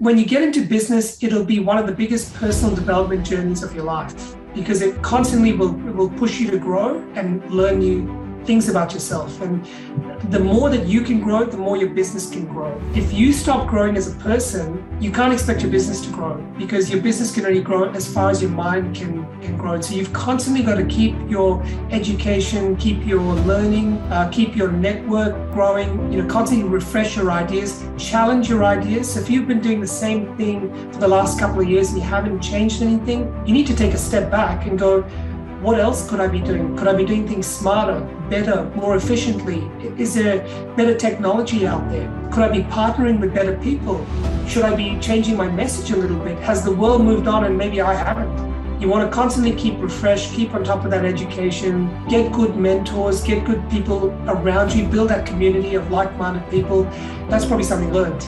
When you get into business, it'll be one of the biggest personal development journeys of your life because it constantly will, will push you to grow and learn new things about yourself. And the more that you can grow, the more your business can grow. If you stop growing as a person, you can't expect your business to grow because your business can only grow as far as your mind can, can grow. So you've constantly got to keep your education, keep your learning, uh, keep your network growing, you know, constantly refresh your ideas, challenge your ideas. So if you've been doing the same thing for the last couple of years and you haven't changed anything, you need to take a step back and go, what else could I be doing? Could I be doing things smarter, better, more efficiently? Is there better technology out there? Could I be partnering with better people? Should I be changing my message a little bit? Has the world moved on and maybe I haven't? You want to constantly keep refreshed, keep on top of that education, get good mentors, get good people around you, build that community of like minded people. That's probably something learned.